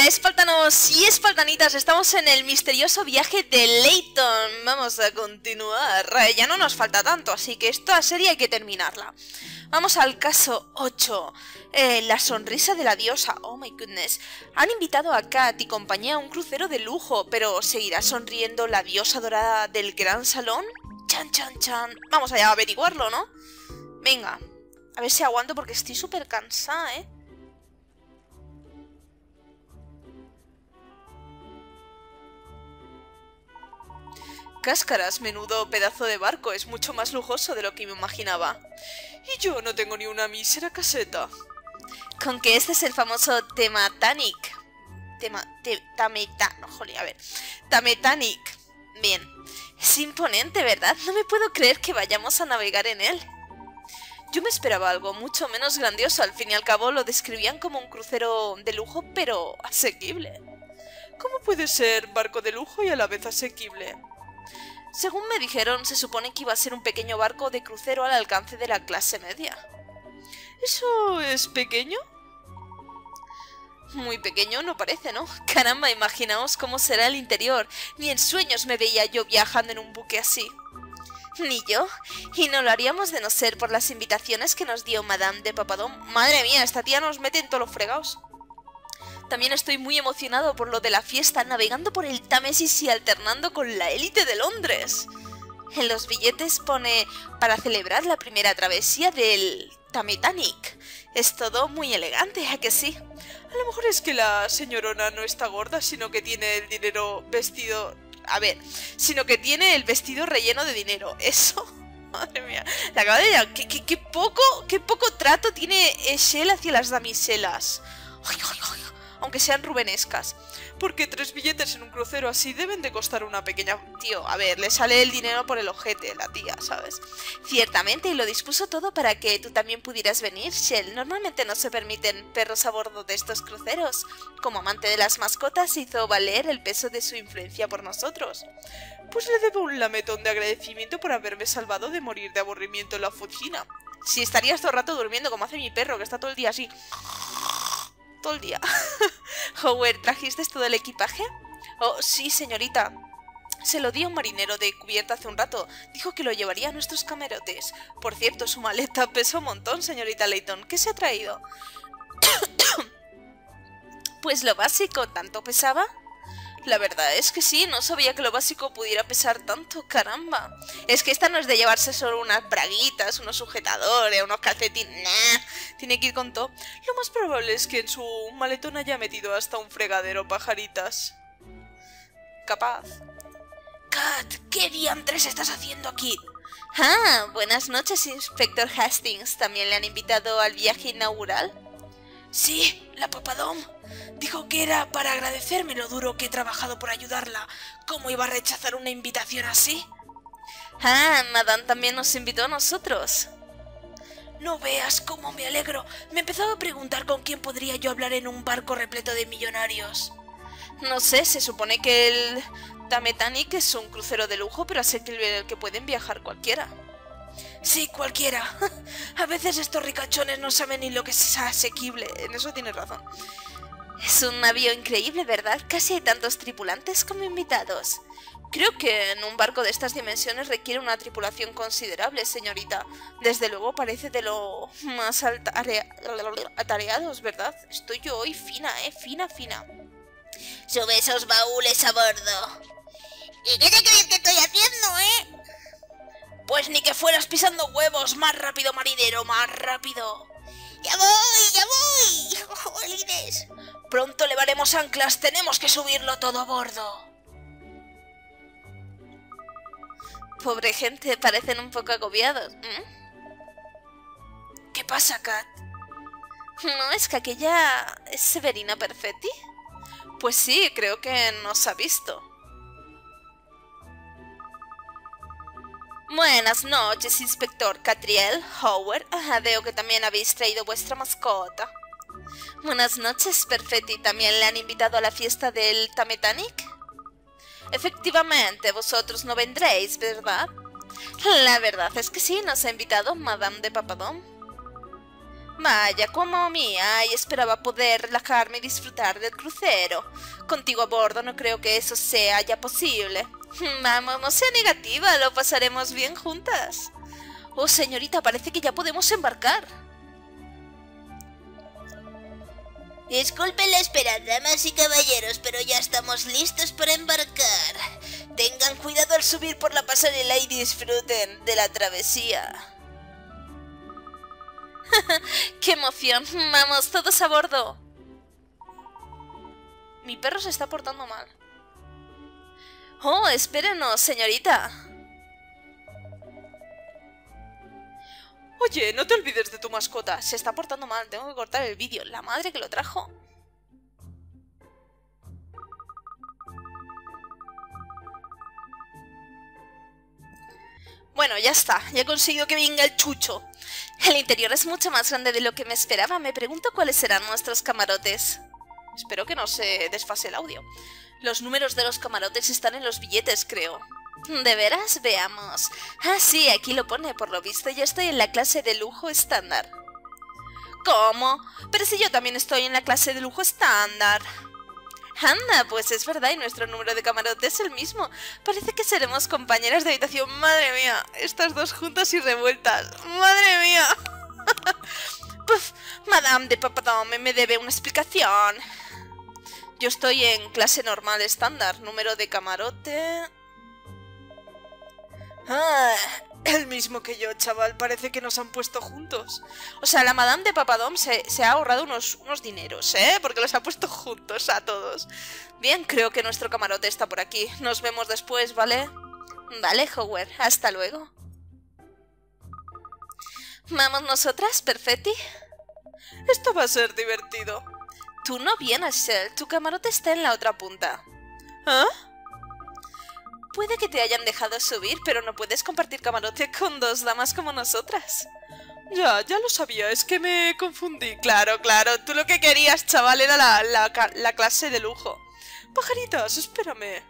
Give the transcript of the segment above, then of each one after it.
Hola y espaltanitas, estamos en el misterioso viaje de Leighton. Vamos a continuar. Eh, Ya no nos falta tanto, así que esta serie hay que terminarla. Vamos al caso 8. Eh, la sonrisa de la diosa. Oh my goodness. Han invitado a Kat y compañía a un crucero de lujo, pero ¿seguirá sonriendo la diosa dorada del gran salón? Chan, chan, chan. Vamos allá a averiguarlo, ¿no? Venga. A ver si aguanto porque estoy súper cansada, ¿eh? Cáscaras, menudo pedazo de barco, es mucho más lujoso de lo que me imaginaba. Y yo no tengo ni una mísera caseta. Con que este es el famoso Tematanic. Tema, te, tameta, no, jolín, a ver. Tametanic. Bien. Es imponente, ¿verdad? No me puedo creer que vayamos a navegar en él. Yo me esperaba algo mucho menos grandioso. Al fin y al cabo lo describían como un crucero de lujo, pero asequible. ¿Cómo puede ser barco de lujo y a la vez asequible? Según me dijeron, se supone que iba a ser un pequeño barco de crucero al alcance de la clase media. ¿Eso es pequeño? Muy pequeño no parece, ¿no? Caramba, imaginaos cómo será el interior. Ni en sueños me veía yo viajando en un buque así. Ni yo. Y no lo haríamos de no ser por las invitaciones que nos dio Madame de Papadón. Madre mía, esta tía nos mete en todos los fregados. También estoy muy emocionado por lo de la fiesta, navegando por el Támesis y alternando con la élite de Londres. En los billetes pone para celebrar la primera travesía del Tametanic. Es todo muy elegante, ¿a que sí? A lo mejor es que la señorona no está gorda, sino que tiene el dinero vestido... A ver, sino que tiene el vestido relleno de dinero. Eso... Madre mía, la de ¿Qué, qué, qué poco, qué poco trato tiene Shell hacia las damiselas. Ay, ay, ay aunque sean rubenescas. Porque tres billetes en un crucero así deben de costar una pequeña... Tío, a ver, le sale el dinero por el ojete, la tía, ¿sabes? Ciertamente, y lo dispuso todo para que tú también pudieras venir, Shell. Normalmente no se permiten perros a bordo de estos cruceros. Como amante de las mascotas, hizo valer el peso de su influencia por nosotros. Pues le debo un lametón de agradecimiento por haberme salvado de morir de aburrimiento en la oficina. Si estarías todo el rato durmiendo como hace mi perro, que está todo el día así todo el día. Howard, ¿trajiste todo el equipaje? Oh, sí, señorita. Se lo di a un marinero de cubierta hace un rato. Dijo que lo llevaría a nuestros camerotes. Por cierto, su maleta pesa un montón, señorita Layton. ¿Qué se ha traído? pues lo básico, ¿tanto pesaba? La verdad es que sí, no sabía que lo básico pudiera pesar tanto, caramba. Es que esta no es de llevarse solo unas braguitas, unos sujetadores, unos calcetines, nah, tiene que ir con todo. Lo más probable es que en su maletón haya metido hasta un fregadero pajaritas. Capaz. Kat, ¿qué diantres estás haciendo aquí? Ah, buenas noches, Inspector Hastings. ¿También le han invitado al viaje inaugural? Sí, la papadom. Dijo que era para agradecerme lo duro que he trabajado por ayudarla. ¿Cómo iba a rechazar una invitación así? Ah, Madame también nos invitó a nosotros. No veas cómo me alegro. Me empezaba a preguntar con quién podría yo hablar en un barco repleto de millonarios. No sé, se supone que el Tametanic es un crucero de lujo, pero asequible el que pueden viajar cualquiera. Sí, cualquiera. A veces estos ricachones no saben ni lo que es asequible. En eso tienes razón. Es un navío increíble, ¿verdad? Casi hay tantos tripulantes como invitados. Creo que en un barco de estas dimensiones requiere una tripulación considerable, señorita. Desde luego parece de lo más atareados, ¿verdad? Estoy yo hoy fina, ¿eh? Fina, fina. Sube esos baúles a bordo. ¿Y qué te crees que estoy haciendo, eh? Pues ni que fueras pisando huevos. Más rápido, marinero, más rápido. ¡Ya voy, ya voy! ¡Jolines! Pronto levaremos anclas, tenemos que subirlo todo a bordo. Pobre gente, parecen un poco agobiados. ¿Mm? ¿Qué pasa, Kat? ¿No es que aquella es Severina Perfetti? Pues sí, creo que nos ha visto. Buenas noches, inspector Catriel, Howard. Ajá, veo que también habéis traído vuestra mascota. Buenas noches, Perfetti. ¿También le han invitado a la fiesta del Tametanic? Efectivamente, vosotros no vendréis, ¿verdad? La verdad es que sí, nos ha invitado Madame de Papadón. Vaya, como mía, y esperaba poder relajarme y disfrutar del crucero. Contigo a bordo no creo que eso sea ya posible. Vamos, no sea negativa, lo pasaremos bien juntas. Oh, señorita, parece que ya podemos embarcar. Disculpen la espera, damas y caballeros, pero ya estamos listos para embarcar. Tengan cuidado al subir por la pasarela y disfruten de la travesía. ¡Qué emoción! Vamos, todos a bordo. Mi perro se está portando mal. Oh, espérenos, señorita. Oye, no te olvides de tu mascota. Se está portando mal. Tengo que cortar el vídeo. La madre que lo trajo. Bueno, ya está. Ya he conseguido que venga el chucho. El interior es mucho más grande de lo que me esperaba. Me pregunto cuáles serán nuestros camarotes. Espero que no se desfase el audio. Los números de los camarotes están en los billetes, creo. ¿De veras? Veamos. Ah, sí, aquí lo pone. Por lo visto ya estoy en la clase de lujo estándar. ¿Cómo? Pero si yo también estoy en la clase de lujo estándar. Anda, pues es verdad y nuestro número de camarote es el mismo. Parece que seremos compañeras de habitación. Madre mía, estas dos juntas y revueltas. Madre mía. Puf, Madame de Papadome me debe una explicación. Yo estoy en clase normal estándar, número de camarote... Ah, el mismo que yo, chaval. Parece que nos han puesto juntos. O sea, la Madame de Papadom se, se, ha ahorrado unos, unos dineros, ¿eh? Porque los ha puesto juntos a todos. Bien, creo que nuestro camarote está por aquí. Nos vemos después, ¿vale? Vale, Howard. Hasta luego. ¿Vamos nosotras, Perfetti? Esto va a ser divertido. Tú no vienes, Shell. Tu camarote está en la otra punta. ¿Ah? Puede que te hayan dejado subir, pero no puedes compartir camarote con dos damas como nosotras. Ya, ya lo sabía, es que me confundí. Claro, claro, tú lo que querías, chaval, era la, la, la clase de lujo. Pajaritas, espérame.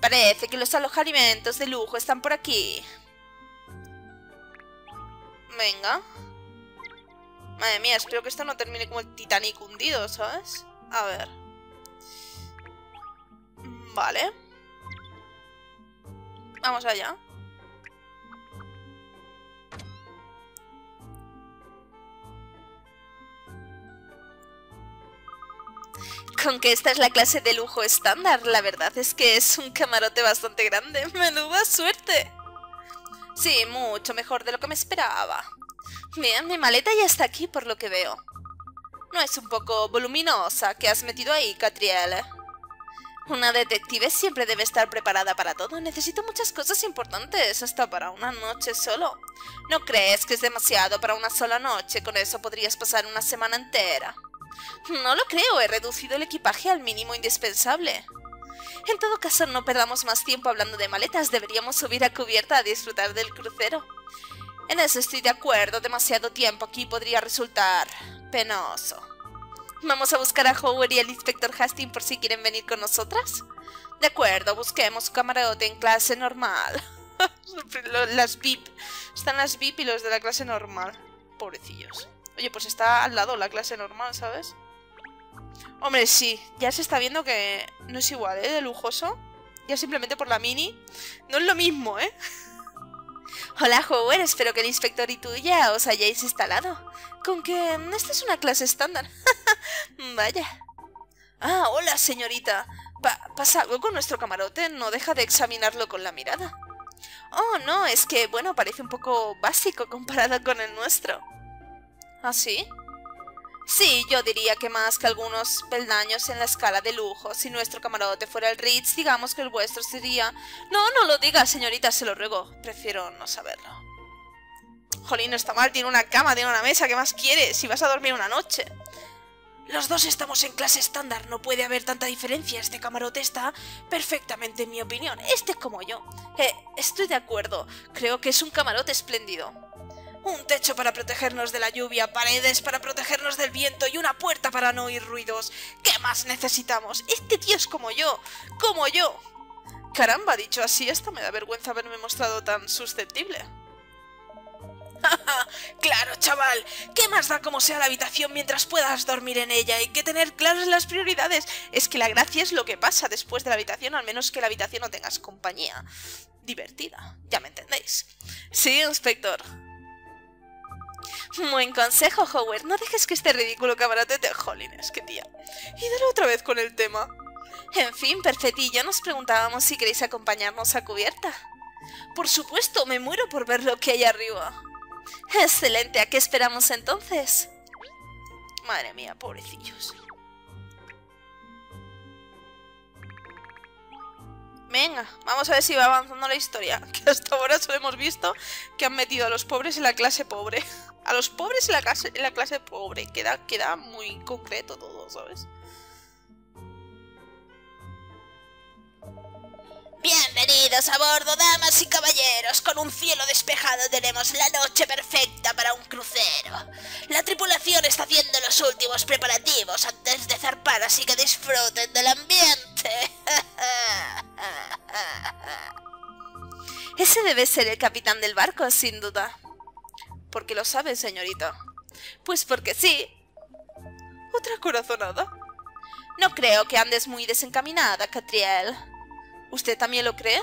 Parece que los alojamientos de lujo están por aquí. Venga. Madre mía, espero que esto no termine como el Titanic hundido, ¿sabes? A ver. Vale. Vamos allá. Con que esta es la clase de lujo estándar, la verdad es que es un camarote bastante grande. ¡Menuda suerte! Sí, mucho mejor de lo que me esperaba. Bien, mi maleta ya está aquí por lo que veo. ¿No es un poco voluminosa que has metido ahí, Catriel? Una detective siempre debe estar preparada para todo. Necesito muchas cosas importantes, hasta para una noche solo. ¿No crees que es demasiado para una sola noche? Con eso podrías pasar una semana entera. No lo creo, he reducido el equipaje al mínimo indispensable. En todo caso, no perdamos más tiempo hablando de maletas. Deberíamos subir a cubierta a disfrutar del crucero. En eso estoy de acuerdo. Demasiado tiempo aquí podría resultar penoso. ¿Vamos a buscar a Howard y al inspector Hastings por si quieren venir con nosotras? De acuerdo, busquemos su camarote en clase normal. las VIP. Están las VIP y los de la clase normal. Pobrecillos. Oye, pues está al lado la clase normal, ¿sabes? Hombre, sí. Ya se está viendo que no es igual, ¿eh? De lujoso. Ya simplemente por la mini. No es lo mismo, ¿eh? Hola, Howard. Espero que el inspector y tú ya os hayáis instalado. Con que esta es una clase estándar. Vaya. Ah, hola, señorita. ¿Pasa algo con nuestro camarote? No deja de examinarlo con la mirada. Oh, no, es que, bueno, parece un poco básico comparado con el nuestro. ¿Ah, sí? Sí, yo diría que más que algunos peldaños en la escala de lujo. Si nuestro camarote fuera el Ritz, digamos que el vuestro sería... No, no lo diga, señorita, se lo ruego. Prefiero no saberlo. Jolín, no está mal, tiene una cama, tiene una mesa, ¿qué más quieres? Si vas a dormir una noche. Los dos estamos en clase estándar, no puede haber tanta diferencia. Este camarote está perfectamente en mi opinión. Este es como yo. Eh, estoy de acuerdo. Creo que es un camarote espléndido. Un techo para protegernos de la lluvia, paredes para protegernos del viento y una puerta para no oír ruidos. ¿Qué más necesitamos? Este tío es como yo, como yo. Caramba, dicho así, esto me da vergüenza haberme mostrado tan susceptible. claro, chaval. ¿Qué más da como sea la habitación mientras puedas dormir en ella? Hay que tener claras las prioridades. Es que la gracia es lo que pasa después de la habitación, al menos que la habitación no tengas compañía. Divertida, ya me entendéis. Sí, inspector. Buen consejo, Howard. No dejes que este ridículo camarote te jolines, que tía. Y dale otra vez con el tema. En fin, Perfetti y nos preguntábamos si queréis acompañarnos a cubierta. Por supuesto, me muero por ver lo que hay arriba. Excelente, ¿a qué esperamos entonces? Madre mía, pobrecillos. Venga, vamos a ver si va avanzando la historia. Que hasta ahora solo hemos visto que han metido a los pobres en la clase pobre. A los pobres en la clase, en la clase pobre. Queda, queda muy concreto todo, ¿sabes? Bienvenidos a bordo, damas y caballeros. Con un cielo despejado tenemos la noche perfecta para un crucero. La tripulación está haciendo los últimos preparativos antes de zarpar, así que disfruten del ambiente. Ese debe ser el capitán del barco, sin duda. ¿Por qué lo sabe, señorita? Pues porque sí. ¿Otra corazonada? No creo que andes muy desencaminada, Catriel. ¿Usted también lo cree?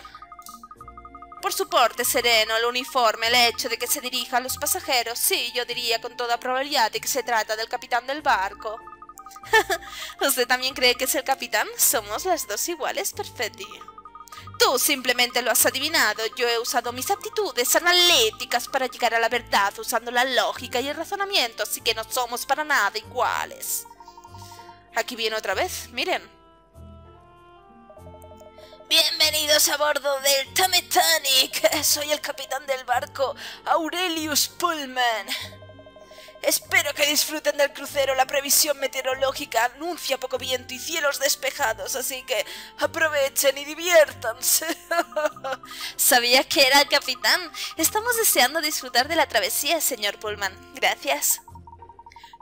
Por su porte sereno, el uniforme, el hecho de que se dirija a los pasajeros, sí, yo diría con toda probabilidad de que se trata del capitán del barco. ¿Usted también cree que es el capitán? Somos las dos iguales, Perfetti. Tú simplemente lo has adivinado. Yo he usado mis aptitudes analíticas para llegar a la verdad usando la lógica y el razonamiento, así que no somos para nada iguales. Aquí viene otra vez, miren. Bienvenidos a bordo del Titanic. Soy el capitán del barco, Aurelius Pullman. Espero que disfruten del crucero. La previsión meteorológica anuncia poco viento y cielos despejados, así que aprovechen y diviértanse. Sabía que era el capitán. Estamos deseando disfrutar de la travesía, señor Pullman. Gracias.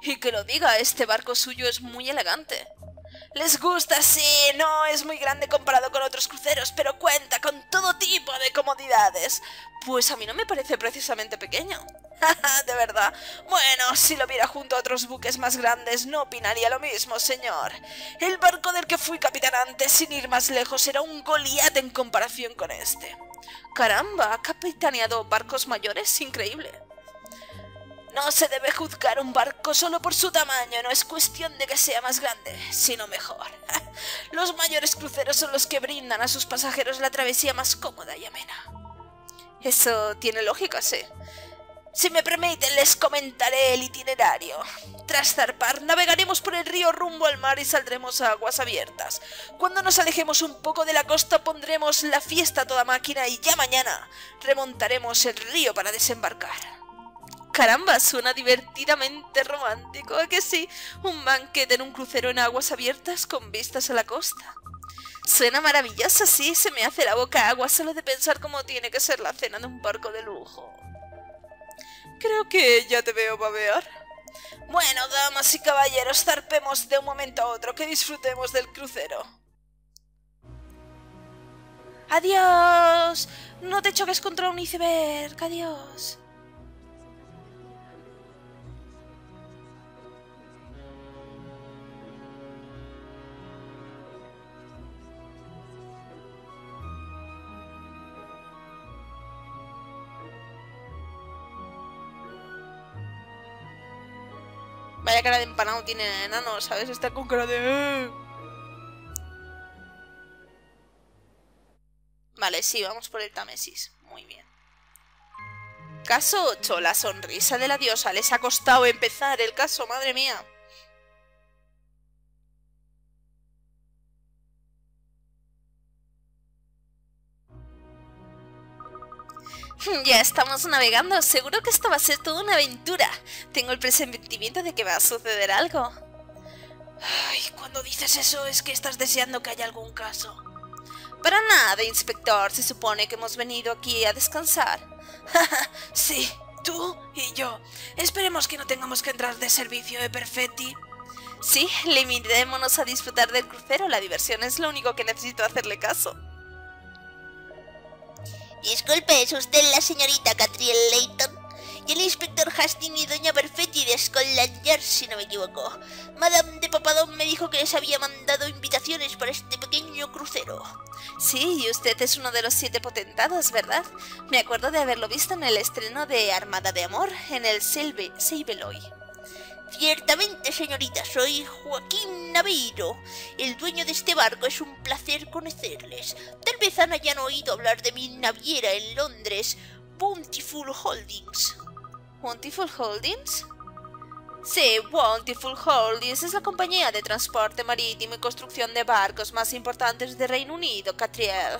Y que lo diga, este barco suyo es muy elegante. Les gusta, sí, no es muy grande comparado con otros cruceros, pero cuenta con todo tipo de comodidades. Pues a mí no me parece precisamente pequeño. de verdad. Bueno, si lo viera junto a otros buques más grandes, no opinaría lo mismo, señor. El barco del que fui capitán antes, sin ir más lejos, era un Goliat en comparación con este. Caramba, ha capitaneado barcos mayores, increíble. No se debe juzgar un barco solo por su tamaño, no es cuestión de que sea más grande, sino mejor. Los mayores cruceros son los que brindan a sus pasajeros la travesía más cómoda y amena. Eso tiene lógica, sí. Si me permiten, les comentaré el itinerario. Tras zarpar, navegaremos por el río rumbo al mar y saldremos a aguas abiertas. Cuando nos alejemos un poco de la costa, pondremos la fiesta a toda máquina y ya mañana remontaremos el río para desembarcar. Caramba, suena divertidamente romántico, ¿a que sí? Un banquete en un crucero en aguas abiertas con vistas a la costa. Suena maravilloso, sí, se me hace la boca agua solo de pensar cómo tiene que ser la cena de un barco de lujo. Creo que ya te veo babear. Bueno, damas y caballeros, zarpemos de un momento a otro, que disfrutemos del crucero. ¡Adiós! No te choques contra un iceberg, adiós. Vaya cara de empanado tiene enano, ¿sabes? Está con cara de... Eh". Vale, sí, vamos por el Támesis. Muy bien. Caso 8. La sonrisa de la diosa. Les ha costado empezar el caso, madre mía. Ya estamos navegando, seguro que esto va a ser toda una aventura. Tengo el presentimiento de que va a suceder algo. Ay, cuando dices eso es que estás deseando que haya algún caso. Para nada, inspector, se supone que hemos venido aquí a descansar. sí, tú y yo. Esperemos que no tengamos que entrar de servicio de Perfetti. Sí, limitémonos a disfrutar del crucero, la diversión es lo único que necesito hacerle caso. Disculpe, ¿es usted la señorita Catriel Layton? Y el inspector Hastings y doña Perfetti de Scotland Yard, si no me equivoco. Madame de Papadón me dijo que les había mandado invitaciones para este pequeño crucero. Sí, y usted es uno de los siete potentados, ¿verdad? Me acuerdo de haberlo visto en el estreno de Armada de Amor en el Silve, Seibeloy. Ciertamente, señorita, soy Joaquín Naveiro, el dueño de este barco. Es un placer conocerles. Tal vez hayan oído hablar de mi naviera en Londres, Bountiful Holdings. ¿Bountiful Holdings? Sí, Bountiful Holdings es la compañía de transporte marítimo y construcción de barcos más importantes de Reino Unido, Catriel.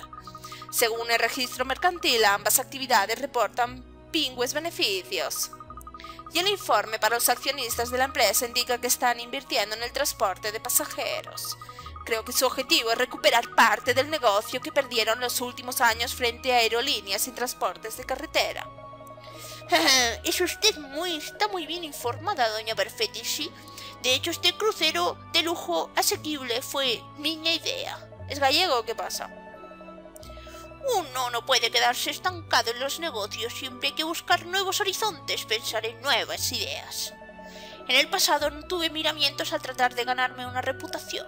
Según el registro mercantil, ambas actividades reportan pingües beneficios y el informe para los accionistas de la empresa indica que están invirtiendo en el transporte de pasajeros. Creo que su objetivo es recuperar parte del negocio que perdieron los últimos años frente a aerolíneas y transportes de carretera. es usted muy, está muy bien informada, doña Perfetti, sí. De hecho, este crucero de lujo asequible fue mi idea. ¿Es gallego o qué pasa? Uno no puede quedarse estancado en los negocios, siempre hay que buscar nuevos horizontes, pensar en nuevas ideas. En el pasado no tuve miramientos al tratar de ganarme una reputación.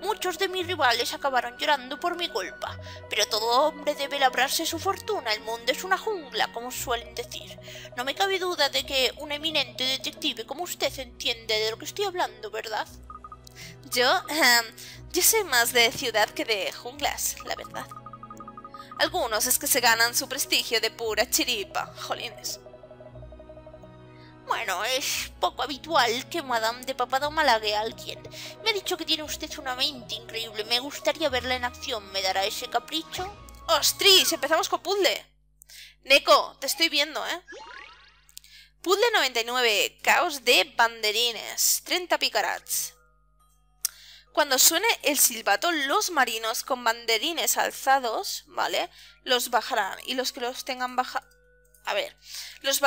Muchos de mis rivales acabaron llorando por mi culpa, pero todo hombre debe labrarse su fortuna, el mundo es una jungla, como suelen decir. No me cabe duda de que un eminente detective como usted entiende de lo que estoy hablando, ¿verdad? Yo, em, yo soy más de ciudad que de junglas, la verdad. Algunos es que se ganan su prestigio de pura chiripa, jolines. Bueno, es poco habitual que Madame de Papadón halague a alguien. Me ha dicho que tiene usted una mente increíble. Me gustaría verla en acción. ¿Me dará ese capricho? ¡Ostris! Empezamos con puzzle. Neko, te estoy viendo, ¿eh? Puzzle 99. Caos de banderines. 30 picarats. Cuando suene el silbato, los marinos con banderines alzados, ¿vale? Los bajarán. Y los que los tengan bajados... A ver, los,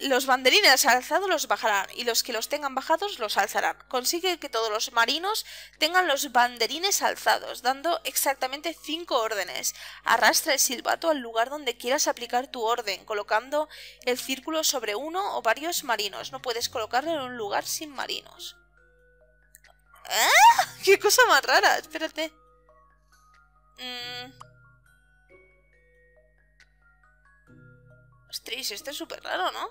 los banderines alzados los bajarán y los que los tengan bajados los alzarán. Consigue que todos los marinos tengan los banderines alzados, dando exactamente cinco órdenes. Arrastra el silbato al lugar donde quieras aplicar tu orden, colocando el círculo sobre uno o varios marinos. No puedes colocarlo en un lugar sin marinos. ¡Ah! ¡Qué cosa más rara! Espérate. Mm. Ostras, esto es súper raro, ¿no?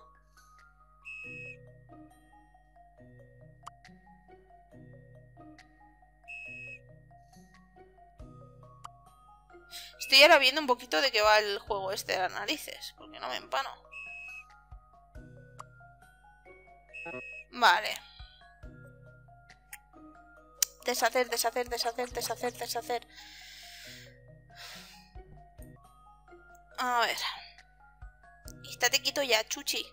Estoy ahora viendo un poquito de qué va el juego este de las narices, porque no me empano. Vale. Deshacer, deshacer, deshacer, deshacer, deshacer. A ver. Estate quito ya, chuchi.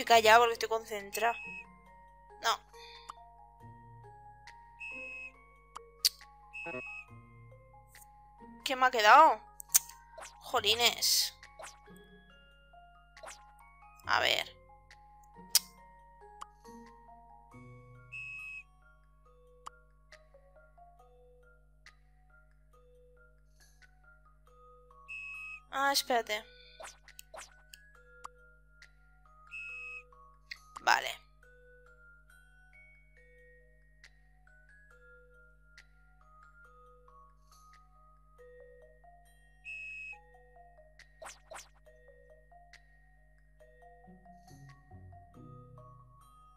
Estoy callado porque estoy concentrado. No. ¿Qué me ha quedado? Jolines. A ver. Ah, espérate. Vale.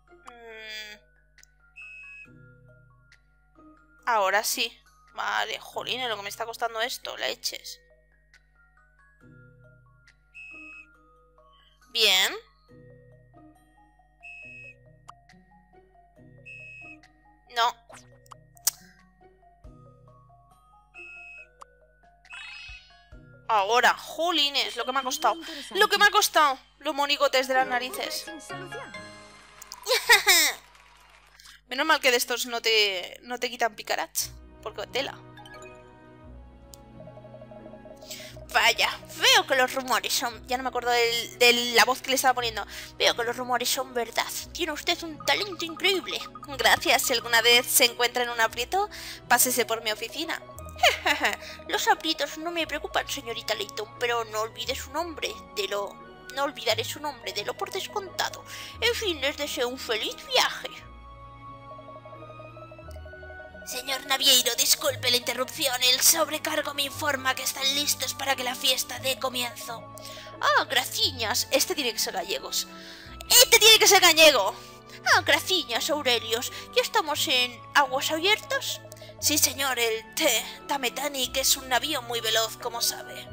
Mm. Ahora sí. Vale, jolines, lo que me está costando esto, leches. Bien. No. Ahora, jolines, lo que me ha costado. Lo que me ha costado. Los monigotes de las narices. Menos mal que de estos no te, no te quitan picarach. Porque tela. Vaya, veo que los rumores son... Ya no me acuerdo de la voz que le estaba poniendo. Veo que los rumores son verdad. Tiene usted un talento increíble. Gracias. Si alguna vez se encuentra en un aprieto, pásese por mi oficina. los aprietos no me preocupan, señorita Leighton, pero no olvide su nombre. De lo... No olvidaré su nombre, de lo por descontado. En fin, les deseo un feliz viaje. Señor Navieiro, disculpe la interrupción. El sobrecargo me informa que están listos para que la fiesta dé comienzo. Ah, graciñas. Este tiene que ser gallegos. Este tiene que ser gallego. Ah, graciñas, Aurelios. ¿Ya estamos en aguas abiertas? Sí, señor, el T. Tametanic es un navío muy veloz, como sabe.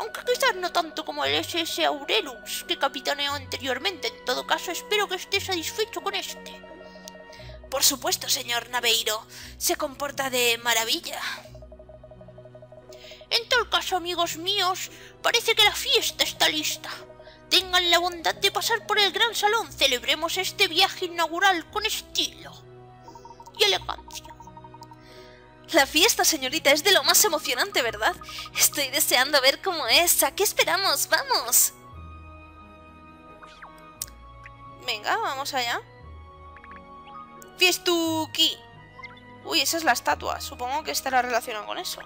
Aunque quizás no tanto como el SS Aurelius, que capitaneó anteriormente. En todo caso, espero que esté satisfecho con este. Por supuesto, señor Naveiro. Se comporta de maravilla. En tal caso, amigos míos, parece que la fiesta está lista. Tengan la bondad de pasar por el gran salón. Celebremos este viaje inaugural con estilo y elegancia. La fiesta, señorita, es de lo más emocionante, ¿verdad? Estoy deseando ver cómo es. ¿A qué esperamos? ¡Vamos! Venga, vamos allá. Fiestuki. Uy, esa es la estatua. Supongo que estará relacionada con eso.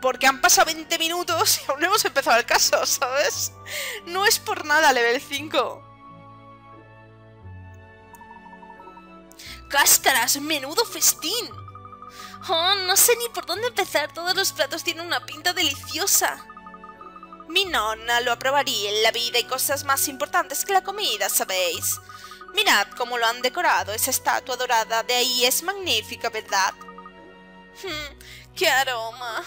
Porque han pasado 20 minutos y aún no hemos empezado el caso, ¿sabes? No es por nada level 5. ¡Cáscaras! ¡Menudo festín! Oh, no sé ni por dónde empezar. Todos los platos tienen una pinta deliciosa. Mi nonna lo aprobaría en la vida y cosas más importantes que la comida, ¿sabéis? Mirad cómo lo han decorado, esa estatua dorada de ahí es magnífica, ¿verdad? Hmm, ¡Qué aroma!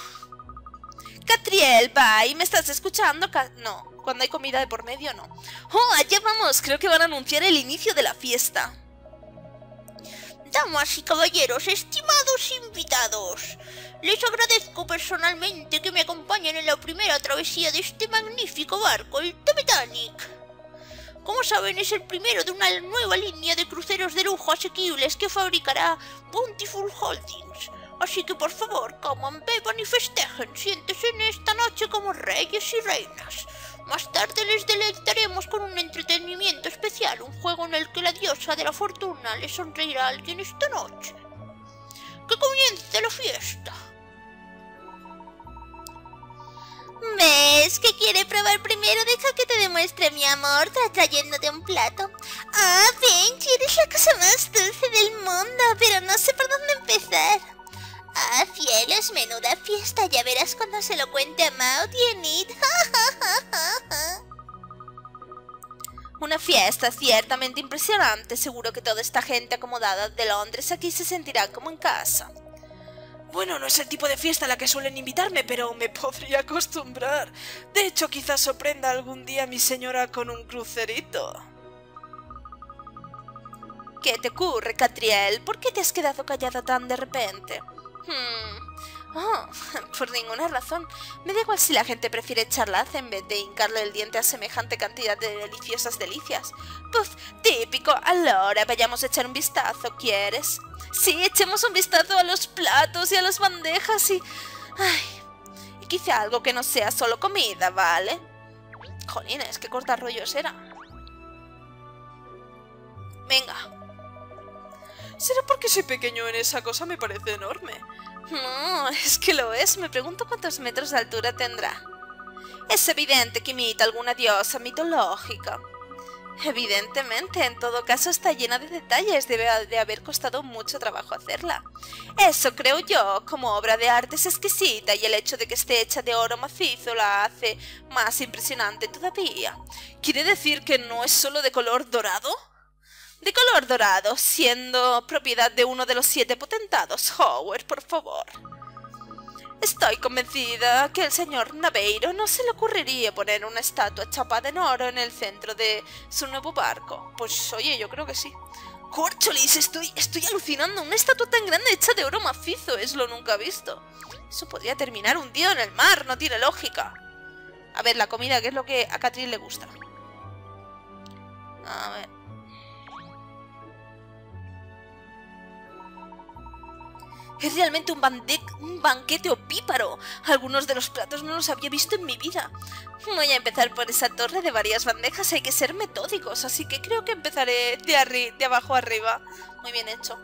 Catriel, bye, ¿me estás escuchando? no, cuando hay comida de por medio no. ¡Oh, allá vamos! Creo que van a anunciar el inicio de la fiesta. Damas y caballeros, estimados invitados, les agradezco personalmente que me acompañen en la primera travesía de este magnífico barco, el Titanic. Como saben, es el primero de una nueva línea de cruceros de lujo asequibles que fabricará Bountiful Holdings. Así que por favor, coman, beban y festejen, siéntese en esta noche como reyes y reinas. Más tarde les deleitaremos con un entretenimiento especial, un juego en el que la diosa de la fortuna le sonreirá a alguien esta noche. ¡Que comience la fiesta! ¿Ves que quiere probar primero? Deja que te demuestre mi amor trayéndote un plato. Ah, Benji, eres la cosa más dulce del mundo, pero no sé por dónde empezar. Ah, fieles, menuda fiesta, ya verás cuando se lo cuente a Maud y Enid. Una fiesta ciertamente impresionante, seguro que toda esta gente acomodada de Londres aquí se sentirá como en casa. Bueno, no es el tipo de fiesta a la que suelen invitarme, pero me podría acostumbrar. De hecho, quizás sorprenda algún día a mi señora con un crucerito. ¿Qué te ocurre, Catriel? ¿Por qué te has quedado callada tan de repente? Hmm. Oh, por ninguna razón. Me da igual si la gente prefiere charlar en vez de hincarle el diente a semejante cantidad de deliciosas delicias. Puf, típico. Ahora vayamos a echar un vistazo, ¿quieres? Sí, echemos un vistazo a los platos y a las bandejas y... Ay, y quizá algo que no sea solo comida, ¿vale? Jolines, qué corta rollos era. Venga. ¿Será porque soy pequeño en esa cosa me parece enorme? No, es que lo es. Me pregunto cuántos metros de altura tendrá. Es evidente que imita alguna diosa mitológica. Evidentemente, en todo caso está llena de detalles, debe de haber costado mucho trabajo hacerla. Eso creo yo, como obra de arte es exquisita y el hecho de que esté hecha de oro macizo la hace más impresionante todavía. ¿Quiere decir que no es solo de color dorado? De color dorado, siendo propiedad de uno de los siete potentados. Howard, por favor. Estoy convencida que el señor Naveiro no se le ocurriría poner una estatua chapada en oro en el centro de su nuevo barco. Pues oye, yo creo que sí. Corcholis, estoy, estoy alucinando. Una estatua tan grande hecha de oro macizo es lo nunca visto. Eso podría terminar hundido en el mar, no tiene lógica. A ver, la comida, ¿qué es lo que a Catrín le gusta? A ver. Es realmente un, un, banquete opíparo. Algunos de los platos no los había visto en mi vida. Voy a empezar por esa torre de varias bandejas. Hay que ser metódicos, así que creo que empezaré de, de abajo arriba. Muy bien hecho.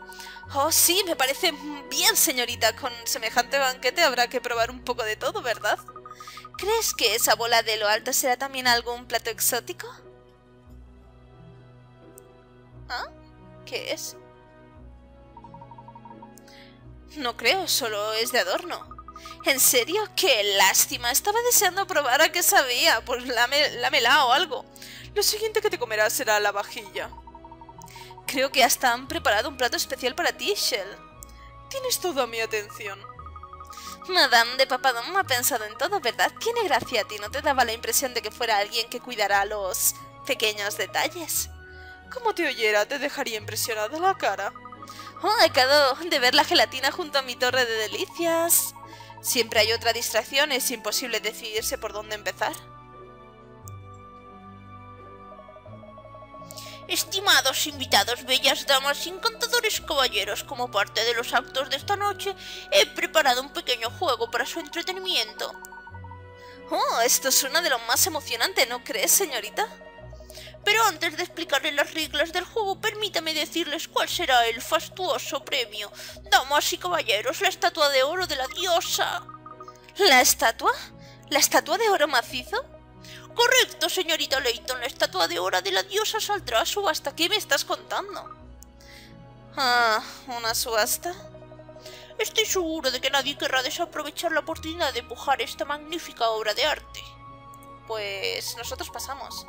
Oh, sí, me parece bien, señorita. Con semejante banquete habrá que probar un poco de todo, ¿verdad? ¿Crees que esa bola de lo alto será también algún plato exótico? ¿Ah? ¿Qué es? No creo, solo es de adorno. ¿En serio? ¡Qué lástima! Estaba deseando probar a qué sabía. Pues lámela o algo. Lo siguiente que te comerás será la vajilla. Creo que hasta han preparado un plato especial para ti, Shell. Tienes toda mi atención. Madame de Papadón ha pensado en todo, ¿verdad? Tiene gracia a ti, ¿no te daba la impresión de que fuera alguien que cuidara los pequeños detalles? Como te oyera, te dejaría impresionada la cara. Oh, acabo de ver la gelatina junto a mi torre de delicias. Siempre hay otra distracción, es imposible decidirse por dónde empezar. Estimados invitados, bellas damas y encantadores caballeros, como parte de los actos de esta noche, he preparado un pequeño juego para su entretenimiento. Oh, esto suena de lo más emocionante, ¿no crees, señorita? Pero antes de explicarles las reglas del juego, permítame decirles cuál será el fastuoso premio. Damas y caballeros, la estatua de oro de la diosa. ¿La estatua? ¿La estatua de oro macizo? Correcto, señorita Leighton. La estatua de oro de la diosa saldrá a subasta. ¿Qué me estás contando? Ah, ¿una subasta? Estoy seguro de que nadie querrá desaprovechar la oportunidad de empujar esta magnífica obra de arte. Pues nosotros pasamos.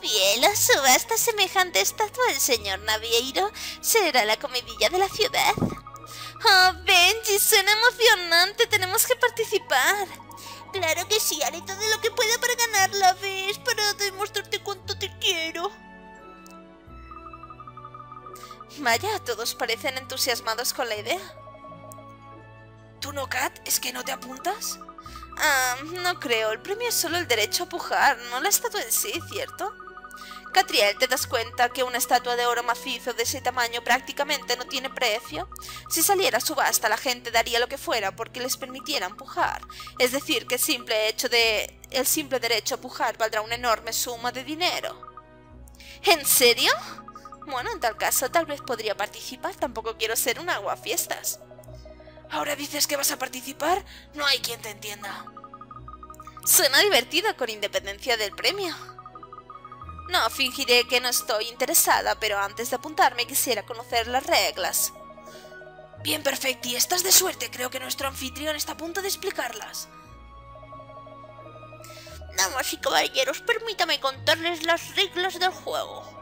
Bien, la subasta semejante estatua del señor Navieiro será la comidilla de la ciudad. Oh, Benji, suena emocionante. Tenemos que participar. Claro que sí, haré todo lo que pueda para ganarla, ¿ves? Para demostrarte cuánto te quiero. Vaya, todos parecen entusiasmados con la idea. ¿Tú no, Kat? ¿Es que no te apuntas? Ah, no creo. El premio es solo el derecho a pujar, no la estatua en sí, ¿cierto? Catriel, ¿te das cuenta que una estatua de oro macizo de ese tamaño prácticamente no tiene precio? Si saliera a subasta la gente daría lo que fuera porque les permitieran pujar. Es decir, que el simple hecho de... el simple derecho a pujar valdrá una enorme suma de dinero. ¿En serio? Bueno, en tal caso tal vez podría participar, tampoco quiero ser un aguafiestas. ¿Ahora dices que vas a participar? No hay quien te entienda. Suena divertido con independencia del premio. No, fingiré que no estoy interesada, pero antes de apuntarme quisiera conocer las reglas. Bien, Perfecti, estás de suerte. Creo que nuestro anfitrión está a punto de explicarlas. Damas y caballeros, permítame contarles las reglas del juego.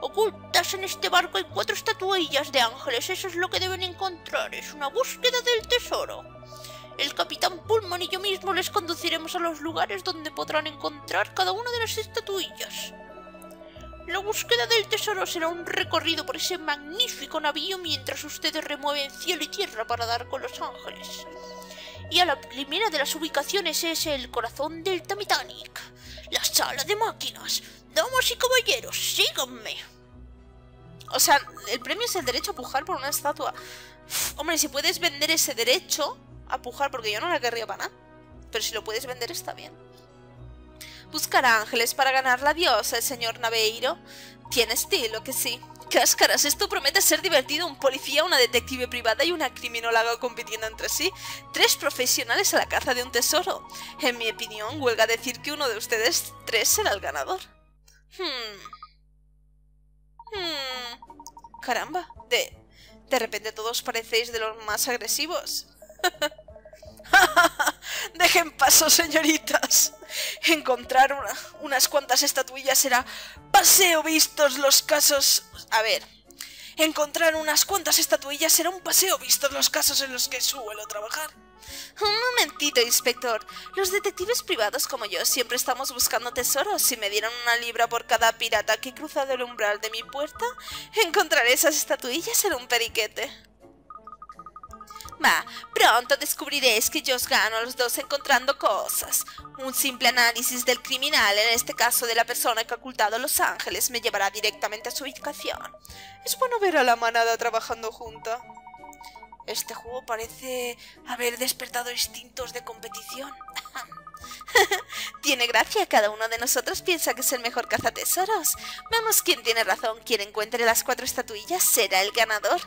Ocultas en este barco hay cuatro estatuillas de ángeles, eso es lo que deben encontrar, es una búsqueda del tesoro. El capitán Pullman y yo mismo les conduciremos a los lugares donde podrán encontrar cada una de las estatuillas. La búsqueda del tesoro será un recorrido por ese magnífico navío mientras ustedes remueven cielo y tierra para dar con los ángeles. Y a la primera de las ubicaciones es el corazón del Titanic, la sala de máquinas. Damas y caballeros, síganme. O sea, el premio es el derecho a pujar por una estatua. hombre, si puedes vender ese derecho a pujar, porque yo no la querría para nada. Pero si lo puedes vender está bien. Buscar ángeles para ganar la diosa, el señor Naveiro. Tiene estilo, que sí. Cáscaras, esto promete ser divertido. Un policía, una detective privada y una criminóloga compitiendo entre sí. Tres profesionales a la caza de un tesoro. En mi opinión, huelga decir que uno de ustedes tres será el ganador. Hmm. Hmm. Caramba, de... De repente todos parecéis de los más agresivos. Dejen paso, señoritas. Encontrar unas cuantas estatuillas será paseo vistos los casos... A ver, encontrar unas cuantas estatuillas será un paseo vistos los casos en los que suelo trabajar. Un momentito, inspector. Los detectives privados como yo siempre estamos buscando tesoros. Si me dieran una libra por cada pirata que he cruzado el umbral de mi puerta, encontraré esas estatuillas en un periquete. Va, pronto descubriréis que yo os gano a los dos encontrando cosas. Un simple análisis del criminal, en este caso de la persona que ha ocultado Los Ángeles, me llevará directamente a su ubicación. Es bueno ver a la manada trabajando junta. Este juego parece haber despertado instintos de competición. tiene gracia, cada uno de nosotros piensa que es el mejor cazatesoros. Vamos, quien tiene razón, quien encuentre las cuatro estatuillas será el ganador.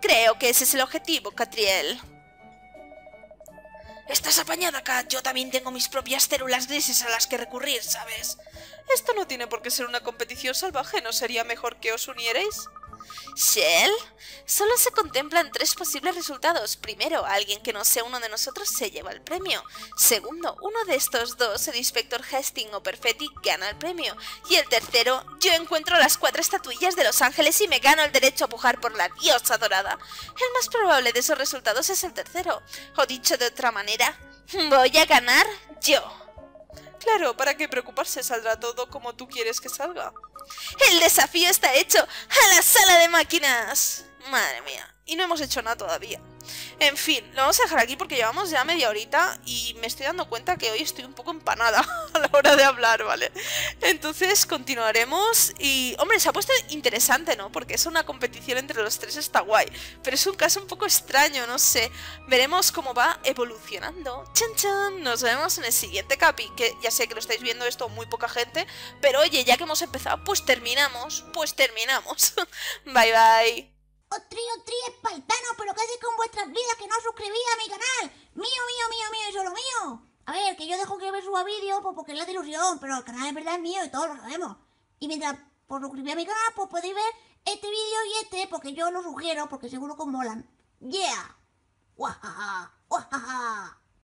Creo que ese es el objetivo, Catriel. Estás apañada, Kat. Yo también tengo mis propias células grises a las que recurrir, ¿sabes? Esto no tiene por qué ser una competición salvaje, ¿no sería mejor que os unierais? Shell, solo se contemplan tres posibles resultados. Primero, alguien que no sea uno de nosotros se lleva el premio. Segundo, uno de estos dos, el inspector Hastings o Perfetti, gana el premio. Y el tercero, yo encuentro las cuatro estatuillas de los ángeles y me gano el derecho a pujar por la diosa dorada. El más probable de esos resultados es el tercero. O dicho de otra manera, voy a ganar yo. Claro, ¿para qué preocuparse? Saldrá todo como tú quieres que salga. El desafío está hecho. ¡A la sala de máquinas! Madre mía. Y no hemos hecho nada todavía. En fin, lo vamos a dejar aquí porque llevamos ya media horita y me estoy dando cuenta que hoy estoy un poco empanada a la hora de hablar, ¿vale? Entonces continuaremos y, hombre, se ha puesto interesante, ¿no? Porque es una competición entre los tres, está guay. Pero es un caso un poco extraño, no sé. Veremos cómo va evolucionando. ¡Chan, chan! Nos vemos en el siguiente capi, que ya sé que lo estáis viendo esto muy poca gente, pero oye, ya que hemos empezado, pues terminamos, pues terminamos. bye bye. Otri, otri, espartano, pero ¿qué hacéis con vuestras vidas que no os suscribís a mi canal? Mío, mío, mío, mío y solo mío. A ver, que yo dejo que me suba vídeo pues porque es la ilusión, pero el canal en verdad es mío y todos lo sabemos. Y mientras por suscribir a mi canal, pues podéis ver este vídeo y este, porque yo lo sugiero, porque seguro que os molan. ¡Yeah! ¡Wahaha! ¡Wahaha!